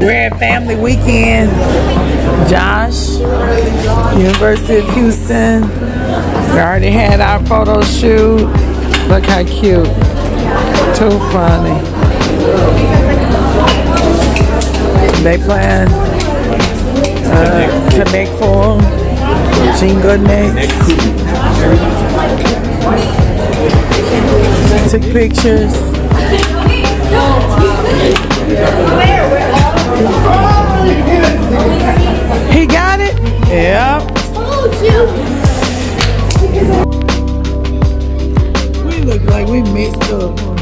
We're at family weekend. Josh, University of Houston. We already had our photo shoot. Look how cute. Too funny. They plan uh, Connect Forum. Gene Good next. Took pictures. He got it? Yep. We look like we messed up.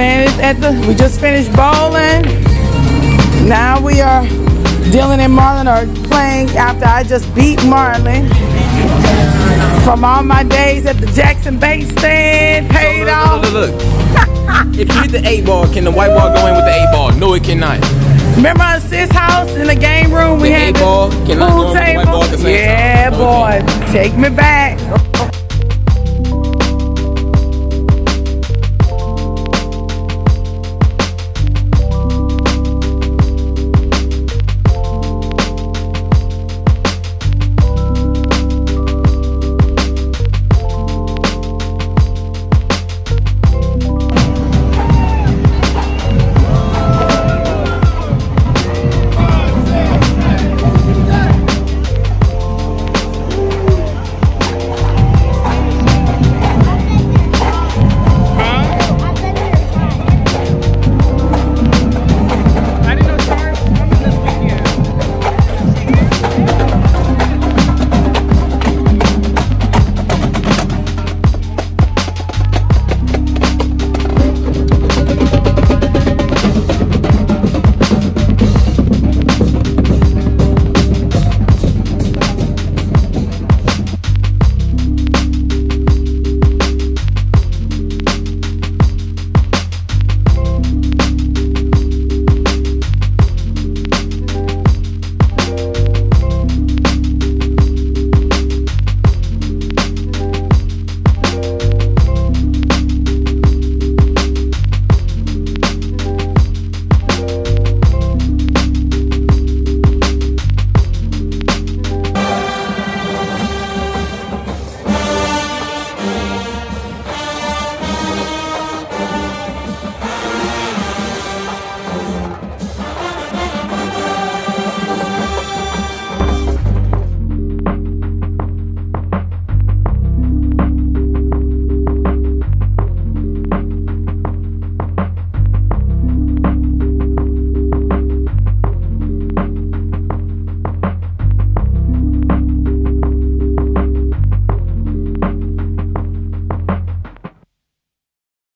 At the, we just finished bowling. Now we are, Dylan and Marlon are playing after I just beat Marlon. From all my days at the Jackson Base stand, paid off. Look, look, look. if you hit the eight ball, can the white ball go in with the eight ball? No, it cannot. Remember our sis house in the game room? We The had the ball cannot pool in the white table. the yeah, time. boy, take me back.